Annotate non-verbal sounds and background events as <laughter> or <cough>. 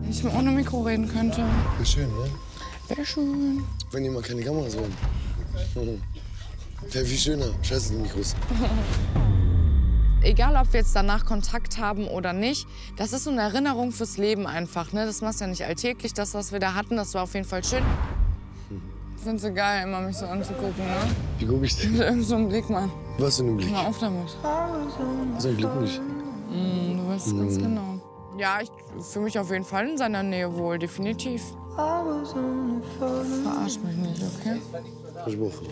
Wenn ich mal ohne Mikro reden könnte. Wäre schön, ne? Wäre schön. Wenn ihr mal keine Kameras wollen. <laughs> Wäre viel schöner. Scheiße, die Mikros. Egal, ob wir jetzt danach Kontakt haben oder nicht, das ist so eine Erinnerung fürs Leben einfach. Ne? Das machst du ja nicht alltäglich. Das, was wir da hatten, das war auf jeden Fall schön. Ich find's geil, immer mich so anzugucken. Ne? Wie guck ich <laughs> denn? Irgend so ein Blick, Mann. Was für ein Blick? Hör auf damit. Sei glücklich. Mm, weißt es ganz genau. Ja, ich fühle mich auf jeden Fall in seiner Nähe wohl, definitiv. Verarsch mich nicht, okay? Versprochen.